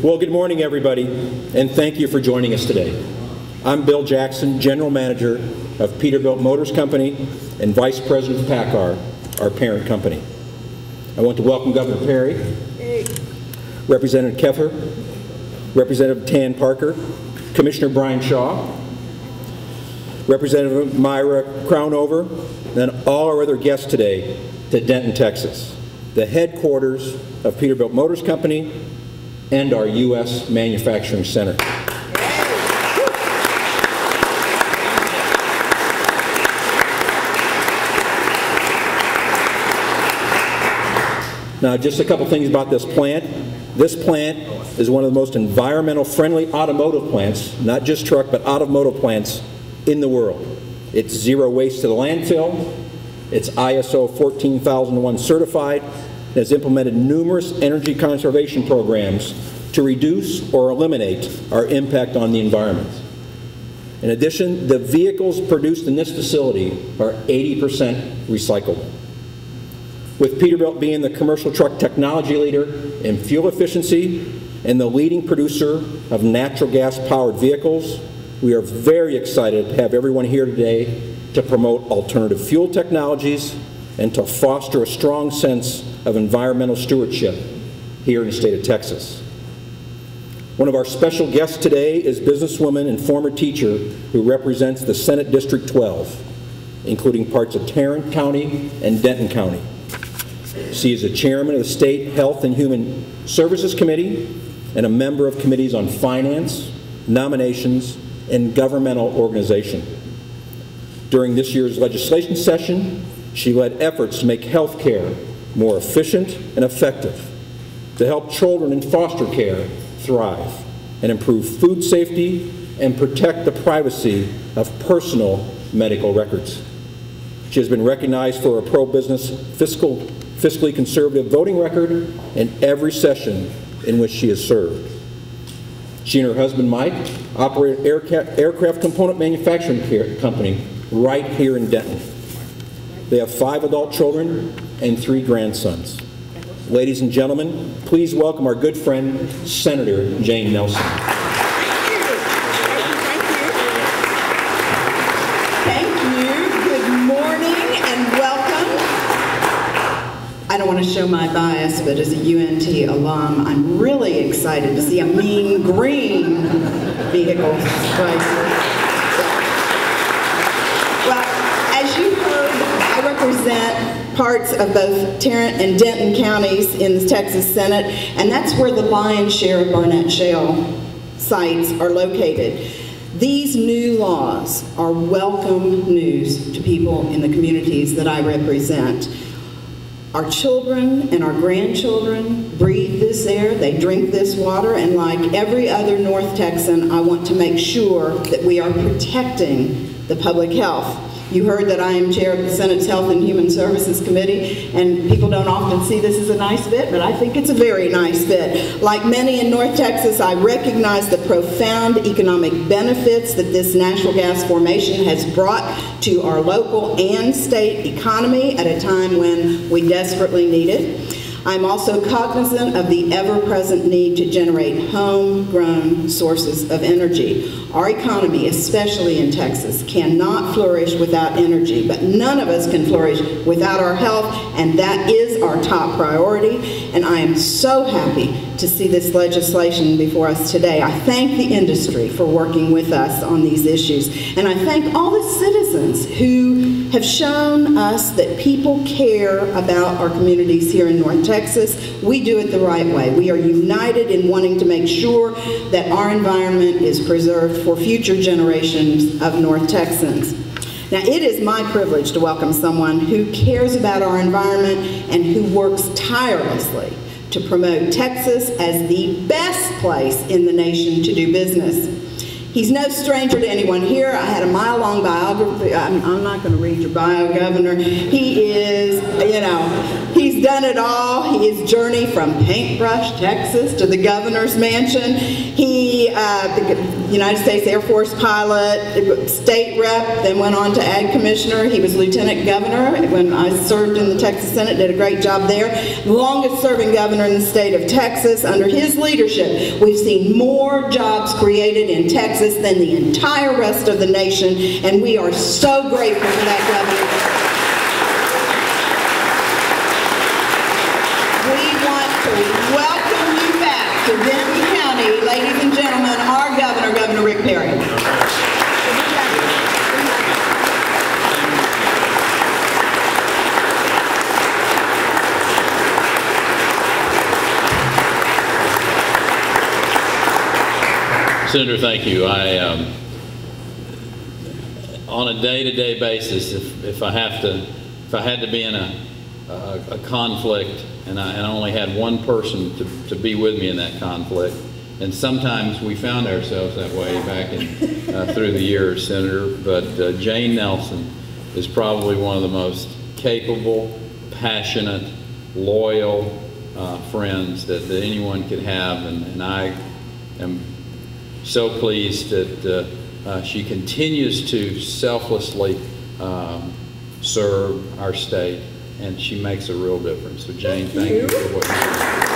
Well, good morning, everybody, and thank you for joining us today. I'm Bill Jackson, General Manager of Peterbilt Motors Company and Vice President of PACCAR, our parent company. I want to welcome Governor Perry, Representative Keffer, Representative Tan Parker, Commissioner Brian Shaw, Representative Myra Crownover, and all our other guests today to Denton, Texas, the headquarters of Peterbilt Motors Company and our U.S. Manufacturing Center. Now, just a couple things about this plant. This plant is one of the most environmental friendly automotive plants, not just truck, but automotive plants in the world. It's zero waste to the landfill. It's ISO 14001 certified has implemented numerous energy conservation programs to reduce or eliminate our impact on the environment. In addition, the vehicles produced in this facility are 80% recyclable. With Peterbilt being the commercial truck technology leader in fuel efficiency and the leading producer of natural gas powered vehicles, we are very excited to have everyone here today to promote alternative fuel technologies and to foster a strong sense of environmental stewardship here in the state of Texas. One of our special guests today is businesswoman and former teacher who represents the Senate District 12, including parts of Tarrant County and Denton County. She is the chairman of the State Health and Human Services Committee and a member of committees on finance, nominations, and governmental organization. During this year's legislation session, she led efforts to make health care more efficient and effective, to help children in foster care thrive, and improve food safety and protect the privacy of personal medical records. She has been recognized for a pro-business fiscal, fiscally conservative voting record in every session in which she has served. She and her husband Mike operate an aircraft component manufacturing company right here in Denton. They have five adult children and three grandsons. Ladies and gentlemen, please welcome our good friend, Senator Jane Nelson. Thank you. Good morning and welcome. I don't want to show my bias, but as a UNT alum, I'm really excited to see a mean green vehicle. Well, as you heard, I represent parts of both Tarrant and Denton counties in the Texas Senate, and that's where the lion's share of Barnett Shale sites are located. These new laws are welcome news to people in the communities that I represent. Our children and our grandchildren breathe this air, they drink this water, and like every other North Texan, I want to make sure that we are protecting the public health. You heard that I am chair of the Senate's Health and Human Services Committee, and people don't often see this as a nice fit, but I think it's a very nice fit. Like many in North Texas, I recognize the profound economic benefits that this natural gas formation has brought to our local and state economy at a time when we desperately need it. I'm also cognizant of the ever-present need to generate homegrown sources of energy. Our economy, especially in Texas, cannot flourish without energy, but none of us can flourish without our health, and that is our top priority, and I am so happy to see this legislation before us today. I thank the industry for working with us on these issues, and I thank all the citizens who have shown us that people care about our communities here in North Texas. We do it the right way. We are united in wanting to make sure that our environment is preserved for future generations of North Texans. Now, it is my privilege to welcome someone who cares about our environment and who works tirelessly to promote Texas as the best place in the nation to do business. He's no stranger to anyone here. I had a mile-long biography. I'm, I'm, not going to read your bio, Governor. He is, you know, He's done it all. His journey from Paintbrush, Texas to the governor's mansion. He, uh, the United States Air Force pilot, state rep, then went on to ag commissioner. He was lieutenant governor when I served in the Texas Senate, did a great job there. Longest serving governor in the state of Texas. Under his leadership, we've seen more jobs created in Texas than the entire rest of the nation, and we are so grateful for that governor. We want to welcome you back to Denton County, ladies and gentlemen, our governor, Governor Rick Perry. Senator, thank you. I, um, on a day-to-day basis, if, if I have to, if I had to be in a, a, a conflict and I, and I only had one person to, to be with me in that conflict, and sometimes we found ourselves that way back in, uh, through the years, Senator, but uh, Jane Nelson is probably one of the most capable, passionate, loyal uh, friends that, that anyone could have, and, and I am so pleased that uh, uh, she continues to selflessly um, serve our state, and she makes a real difference. So, Jane, thank you for what you do.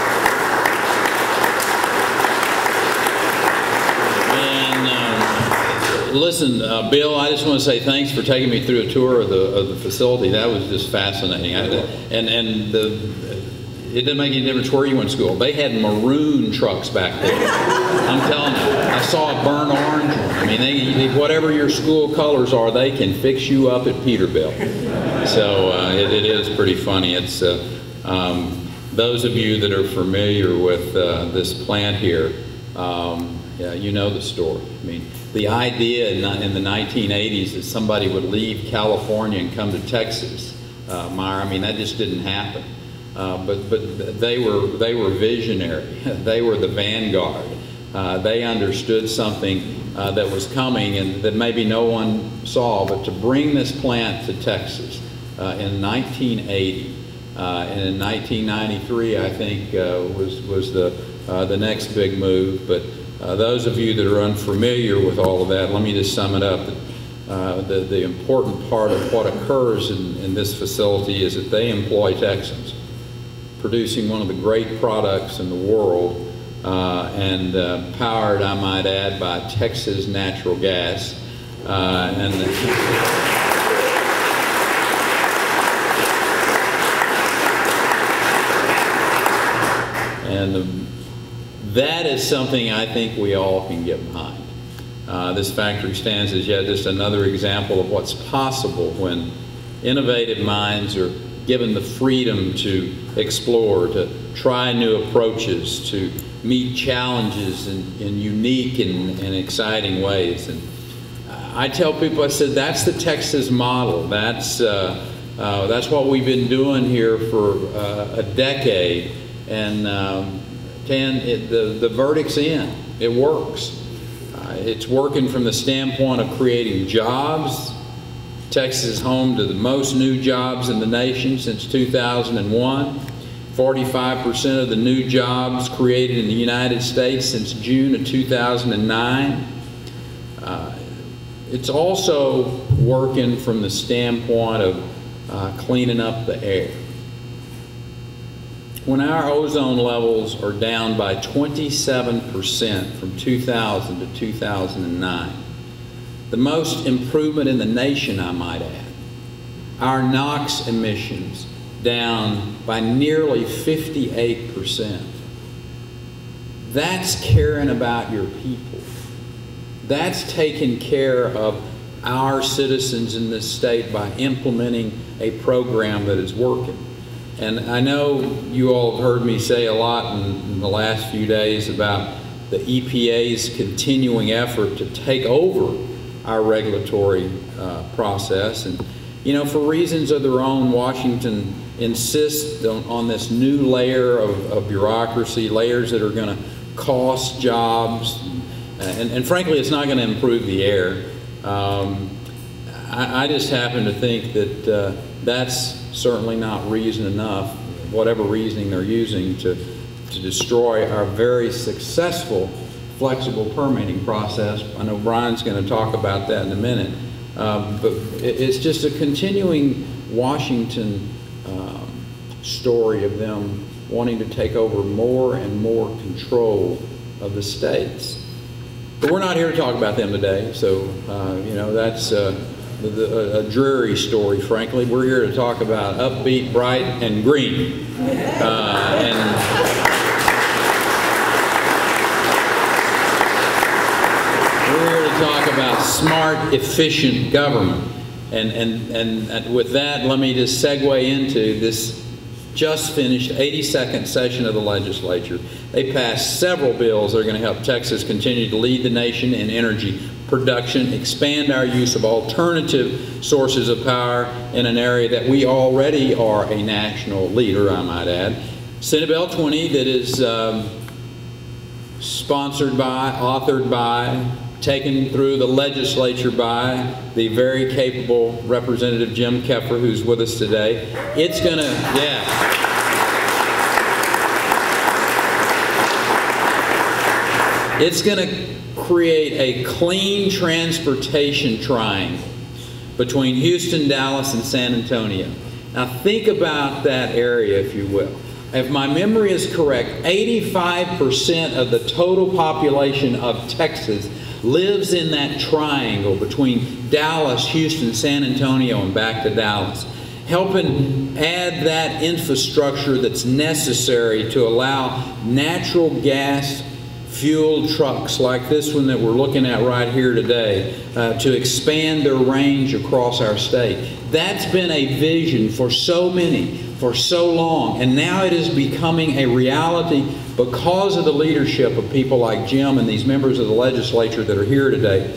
And um, listen, uh, Bill, I just want to say thanks for taking me through a tour of the of the facility. That was just fascinating. I, and and the it didn't make any difference where you went to school. They had maroon trucks back there. I'm telling you, I saw a burnt orange. I mean, they, whatever your school colors are, they can fix you up at Peterbilt. So uh, it, it is pretty funny. It's uh, um, those of you that are familiar with uh, this plant here, um, yeah, you know the story. I mean, the idea in, in, the 1980s that somebody would leave California and come to Texas, uh, Meyer, I mean, that just didn't happen. Uh, but but they were they were visionary. they were the vanguard. Uh, they understood something uh, that was coming and that maybe no one saw. But to bring this plant to Texas uh, in 1980 uh, and in 1993, I think was was the the next big move. But those of you that are unfamiliar with all of that, let me just sum it up. the, the important part of what occurs in, in this facility is that they employ Texans producing one of the great products in the world uh, and uh, powered, I might add, by Texas natural gas. Uh, and and the, that is something I think we all can get behind. Uh, this factory stands as yet just another example of what's possible when innovative minds are given the freedom to explore, to try new approaches, to meet challenges in, in unique and, and exciting ways. And I tell people, I said, that's the Texas model. That's, uh, uh, that's what we've been doing here for uh, a decade. And um, Tan, it, the, the verdict's in. It works. Uh, it's working from the standpoint of creating jobs, Texas is home to the most new jobs in the nation since 2001. 45% of the new jobs created in the United States since June of 2009. Uh, it's also working from the standpoint of uh, cleaning up the air. When our ozone levels are down by 27% from 2000 to 2009, the most improvement in the nation, I might add. Our NOx emissions down by nearly 58%. That's caring about your people. That's taking care of our citizens in this state by implementing a program that is working. And I know you all have heard me say a lot in, in the last few days about the EPA's continuing effort to take over our regulatory uh, process. And, you know, for reasons of their own, Washington insists on, on this new layer of, of, bureaucracy, layers that are going to cost jobs. And, and, frankly, it's not going to improve the air. Um, I, I, just happen to think that uh, that's certainly not reason enough whatever reasoning they're using to, to destroy our very successful flexible permitting process. I know Brian's going to talk about that in a minute. Um, but it, it's just a continuing Washington um, story of them wanting to take over more and more control of the states. But we're not here to talk about them today, so, uh, you know, that's uh, the, the, a dreary story, frankly. We're here to talk about upbeat, bright, and green. Uh, and we're here to talk about smart, efficient government. And, and, and, with that, let me just segue into this just finished 82nd session of the legislature. They passed several bills that are going to help Texas continue to lead the nation in energy production, expand our use of alternative sources of power in an area that we already are a national leader, I might add. Senate Bill 20 that is um, sponsored by, authored by, taken through the legislature by the very capable Representative Jim Keffer, who's with us today. It's going to, yeah. It's going to create a clean transportation triangle between Houston, Dallas, and San Antonio. Now think about that area, if you will. If my memory is correct, 85% of the total population of Texas lives in that triangle between Dallas, Houston, San Antonio, and back to Dallas, helping add that infrastructure that's necessary to allow natural gas fueled trucks like this one that we're looking at right here today uh, to expand their range across our state. That's been a vision for so many for so long, and now it is becoming a reality because of the leadership of people like Jim and these members of the legislature that are here today.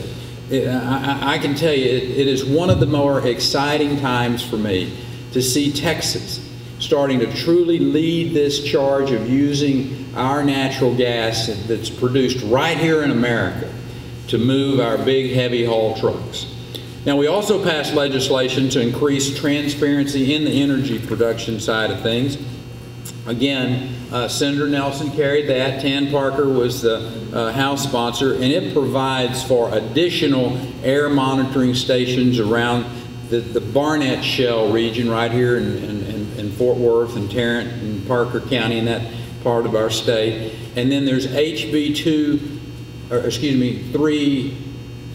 I, I can tell you, it, it is one of the more exciting times for me to see Texas starting to truly lead this charge of using our natural gas that's produced right here in America to move our big heavy haul trucks. Now, we also passed legislation to increase transparency in the energy production side of things. Again, uh, Senator Nelson carried that. Tan Parker was the uh, House sponsor, and it provides for additional air monitoring stations around the, the Barnett Shale region right here in, in, Fort Worth and Tarrant and Parker County in that part of our state. And then there's HB 2, or excuse me, 3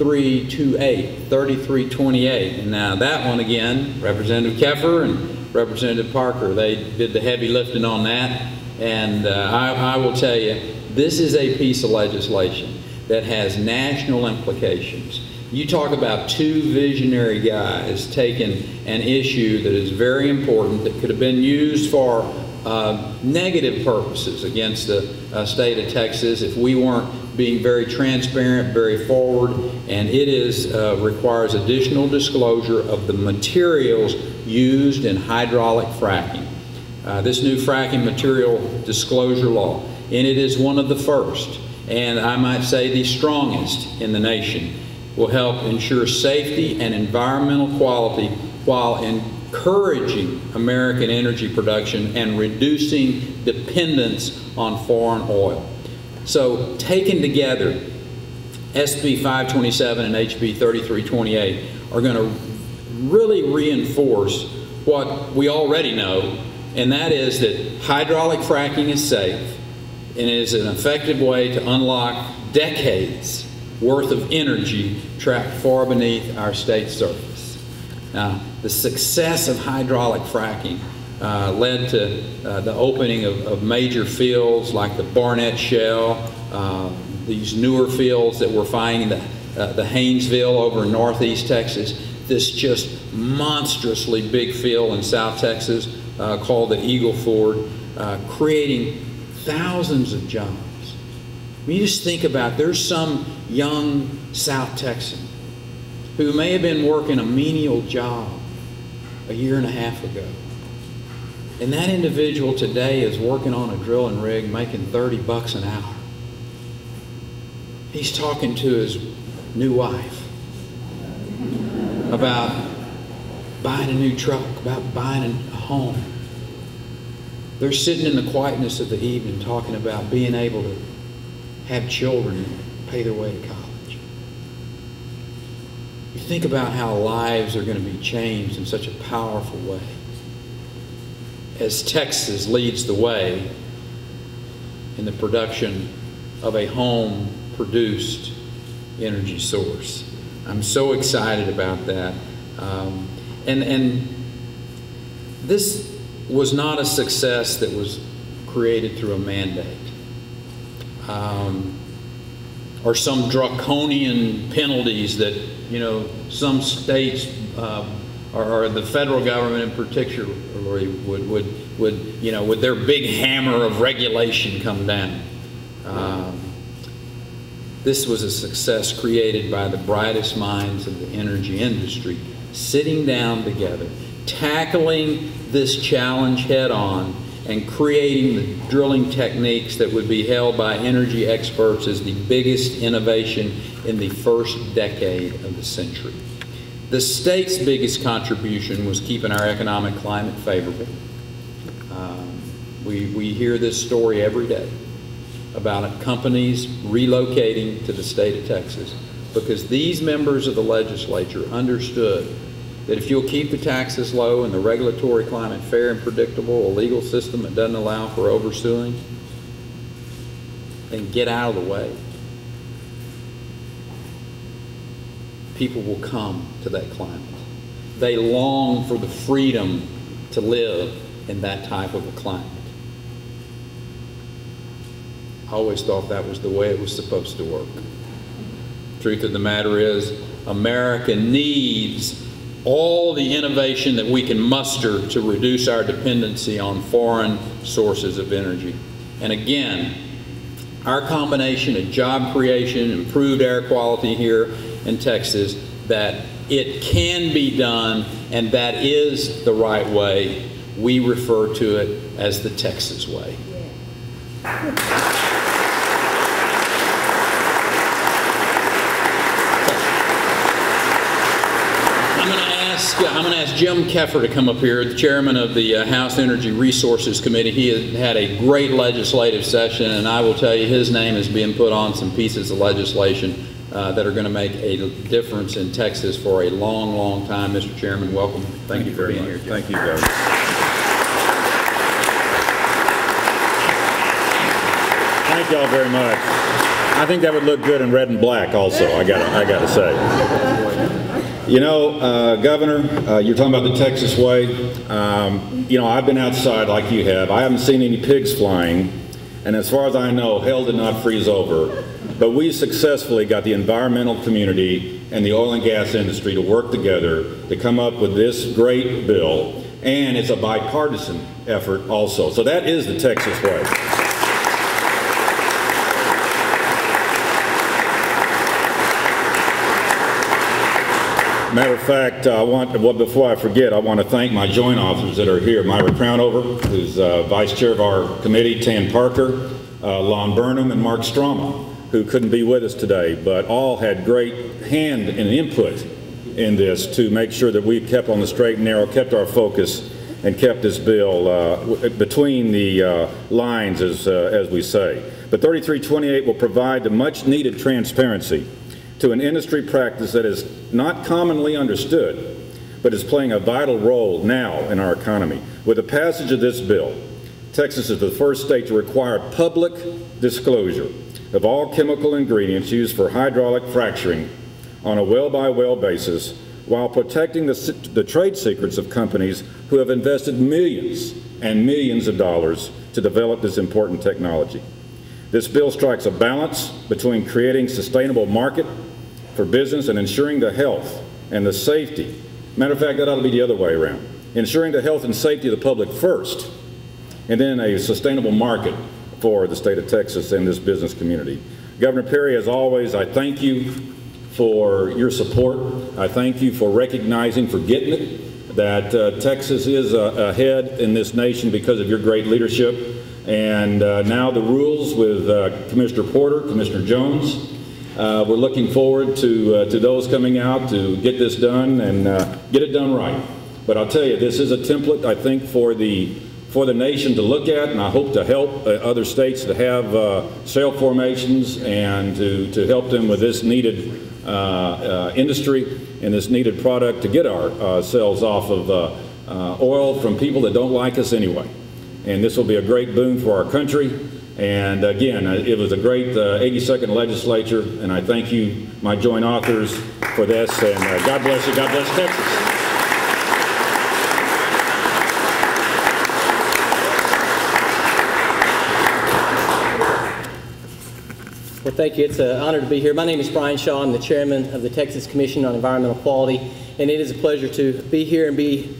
3328, 3328. And now that one again, Representative Keffer and Representative Parker, they did the heavy lifting on that. And uh, I, I will tell you, this is a piece of legislation that has national implications. You talk about two visionary guys taking an issue that is very important that could have been used for uh, negative purposes against the uh, state of Texas if we weren't being very transparent, very forward, and it is uh, requires additional disclosure of the materials used in hydraulic fracking. Uh, this new fracking material disclosure law, and it is one of the first, and I might say the strongest in the nation, will help ensure safety and environmental quality while encouraging American energy production and reducing dependence on foreign oil. So taken together, SB 527 and HB 3328 are going to really reinforce what we already know, and that is that hydraulic fracking is safe and is an effective way to unlock decades worth of energy trapped far beneath our state surface. Now, the success of hydraulic fracking uh, led to uh, the opening of, of, major fields like the Barnett Shale, uh, these newer fields that we're finding, the, uh, the Haynesville over in northeast Texas, this just monstrously big field in South Texas uh, called the Eagle Ford, uh, creating thousands of jobs. When you just think about there's some young South Texan who may have been working a menial job a year and a half ago and that individual today is working on a drilling rig making 30 bucks an hour. He's talking to his new wife about buying a new truck, about buying a home. They're sitting in the quietness of the evening talking about being able to have children pay their way to college. You think about how lives are going to be changed in such a powerful way. As Texas leads the way in the production of a home produced energy source. I'm so excited about that. Um, and, and this was not a success that was created through a mandate um, or some draconian penalties that, you know, some states um, or, or, the federal government in particular would, would, would, you know, with their big hammer of regulation come down. Um, this was a success created by the brightest minds of the energy industry, sitting down together, tackling this challenge head on, and creating the drilling techniques that would be held by energy experts as the biggest innovation in the first decade of the century. The state's biggest contribution was keeping our economic climate favorable. Um, we, we hear this story every day about companies relocating to the state of Texas because these members of the legislature understood that if you'll keep the taxes low and the regulatory climate fair and predictable, a legal system that doesn't allow for oversuing, then get out of the way. People will come to that climate. They long for the freedom to live in that type of a climate. I always thought that was the way it was supposed to work. Truth of the matter is, America needs all the innovation that we can muster to reduce our dependency on foreign sources of energy. And again, our combination of job creation, improved air quality here in Texas, that it can be done and that is the right way. We refer to it as the Texas way. Yeah. I'm going to ask Jim Keffer to come up here, the chairman of the uh, House Energy Resources Committee. He has had a great legislative session, and I will tell you his name is being put on some pieces of legislation uh, that are going to make a difference in Texas for a long, long time. Mr. Chairman, welcome. Thank, Thank you for being much. here. Jim. Thank you, Governor. Thank y'all very much. I think that would look good in red and black also, I got I got to say. You know, uh, Governor, uh, you're talking about the Texas way. Um, you know, I've been outside like you have. I haven't seen any pigs flying, and as far as I know, hell did not freeze over. But we successfully got the environmental community and the oil and gas industry to work together to come up with this great bill, and it's a bipartisan effort also. So that is the Texas way. Matter of fact, I want, well, before I forget, I want to thank my joint officers that are here. Myra Crownover, who's uh, vice chair of our committee, Tan Parker, uh, Lon Burnam, and Mark Strama, who couldn't be with us today, but all had great hand and input in this to make sure that we kept on the straight and narrow, kept our focus, and kept this bill uh, between the uh, lines, as, uh, as we say. But 3328 will provide the much needed transparency to an industry practice that is not commonly understood, but is playing a vital role now in our economy. With the passage of this bill, Texas is the first state to require public disclosure of all chemical ingredients used for hydraulic fracturing on a well-by-well -well basis while protecting the, the trade secrets of companies who have invested millions and millions of dollars to develop this important technology. This bill strikes a balance between creating sustainable market for business and ensuring the health and the safety. Matter of fact, that ought to be the other way around. Ensuring the health and safety of the public first, and then a sustainable market for the state of Texas and this business community. Governor Perry, as always, I thank you for your support. I thank you for recognizing, for getting it, that uh, Texas is uh, ahead in this nation because of your great leadership. And uh, now the rules with uh, Commissioner Porter, Commissioner Jones, uh, we're looking forward to, uh, to those coming out to get this done and uh, get it done right. But I'll tell you, this is a template, I think, for the for the nation to look at, and I hope to help uh, other states to have uh, shale formations and to, to help them with this needed uh, uh, industry and this needed product to get our ourselves off of uh, uh, oil from people that don't like us anyway. And this will be a great boon for our country. And again, uh, it was a great uh, 82nd legislature, and I thank you, my joint authors, for this. And uh, God bless you. God bless Texas. Well, thank you. It's an honor to be here. My name is Brian Shaw. I'm the chairman of the Texas Commission on Environmental Quality, and it is a pleasure to be here and be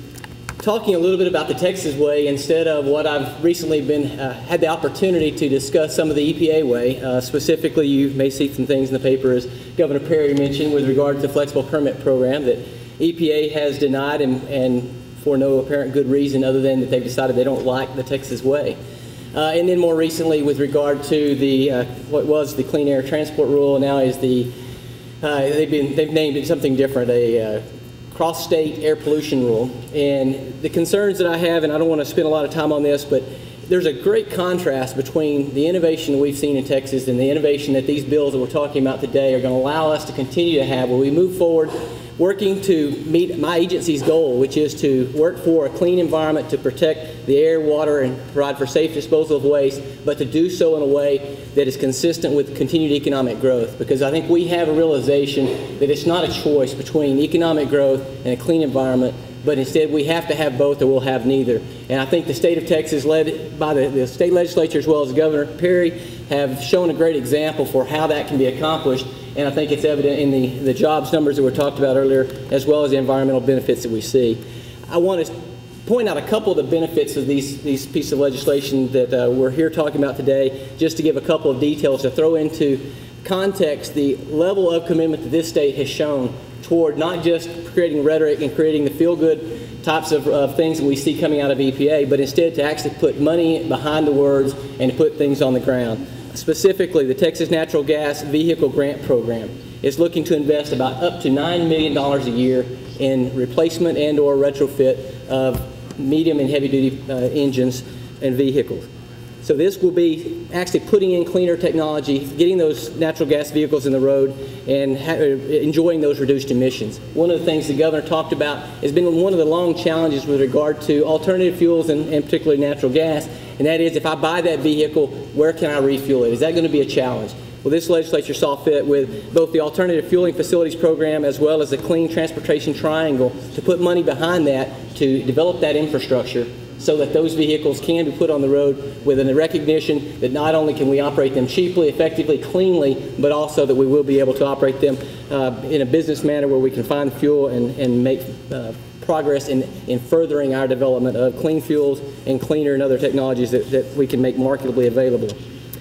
talking a little bit about the Texas way instead of what I've recently been uh, had the opportunity to discuss some of the EPA way. Uh, specifically, you may see some things in the paper as Governor Perry mentioned with regard to the flexible permit program that EPA has denied and, and for no apparent good reason other than that they've decided they don't like the Texas way. Uh, and then more recently, with regard to the uh, what was the Clean Air Transport Rule, now is the uh, they've been they've named it something different, a uh, cross-state air pollution rule. And the concerns that I have, and I don't want to spend a lot of time on this, but there's a great contrast between the innovation we've seen in Texas and the innovation that these bills that we're talking about today are going to allow us to continue to have, where we move forward working to meet my agency's goal, which is to work for a clean environment to protect the air, water, and provide for safe disposal of waste, but to do so in a way that is consistent with continued economic growth. Because I think we have a realization that it's not a choice between economic growth and a clean environment, but instead we have to have both or we'll have neither. And I think the state of Texas, led by the, the state legislature as well as Governor Perry, have shown a great example for how that can be accomplished and I think it's evident in the, the jobs numbers that were talked about earlier, as well as the environmental benefits that we see. I want to point out a couple of the benefits of these, these pieces of legislation that uh, we're here talking about today, just to give a couple of details to throw into context the level of commitment that this state has shown toward not just creating rhetoric and creating the feel-good types of, of, things that we see coming out of EPA, but instead to actually put money behind the words and to put things on the ground. Specifically, the Texas Natural Gas Vehicle Grant Program is looking to invest about up to $9 million a year in replacement and or retrofit of medium and heavy duty uh, engines and vehicles. So this will be actually putting in cleaner technology, getting those natural gas vehicles in the road, and enjoying those reduced emissions. One of the things the governor talked about has been one of the long challenges with regard to alternative fuels and, and particularly natural gas, and that is if I buy that vehicle, where can I refuel it? Is that going to be a challenge? Well, this legislature saw fit with both the Alternative Fueling Facilities Program as well as the Clean Transportation Triangle to put money behind that to develop that infrastructure so that those vehicles can be put on the road with a recognition that not only can we operate them cheaply, effectively, cleanly, but also that we will be able to operate them uh, in a business manner where we can find fuel and, and make uh, progress in, in furthering our development of clean fuels and cleaner and other technologies that, that we can make marketably available.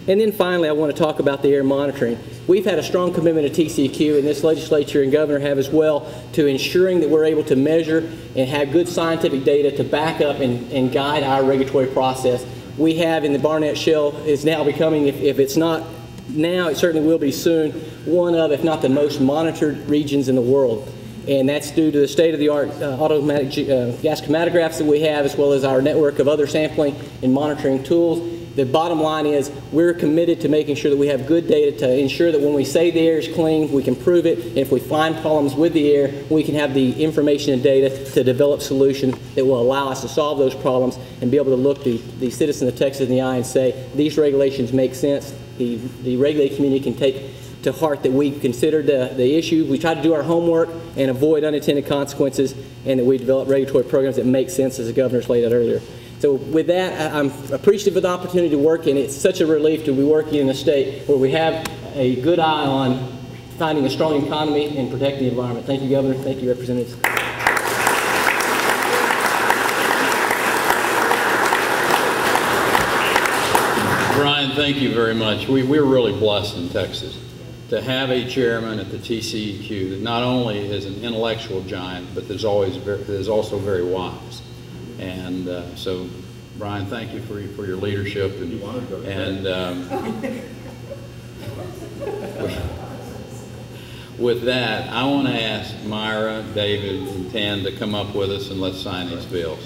And then finally, I want to talk about the air monitoring. We've had a strong commitment to TCEQ, and this legislature and governor have as well, to ensuring that we're able to measure and have good scientific data to back up and, and guide our regulatory process. We have in the Barnett Shale is now becoming, if, if it's not now, it certainly will be soon, one of, if not the most monitored regions in the world and that's due to the state-of-the-art uh, automatic uh, gas chromatographs that we have, as well as our network of other sampling and monitoring tools. The bottom line is we're committed to making sure that we have good data to ensure that when we say the air is clean, we can prove it. And if we find problems with the air, we can have the information and data to develop solutions that will allow us to solve those problems and be able to look the, the citizens of Texas in the eye and say, these regulations make sense. The, the regulated community can take to heart that we considered the, the issue. We try to do our homework and avoid unintended consequences, and that we develop regulatory programs that make sense, as the governor's laid out earlier. So with that, I'm appreciative of the opportunity to work, and it's such a relief to be working in a state where we have a good eye on finding a strong economy and protecting the environment. Thank you, Governor. Thank you, Representatives. Brian, thank you very much. We, we're really blessed in Texas to have a chairman at the TCEQ that not only is an intellectual giant, but is always very, is also very wise. And uh, so, Brian, thank you for, for your leadership. And, and um, with that, I want to ask Myra, David, and Tan to come up with us and let's sign these bills.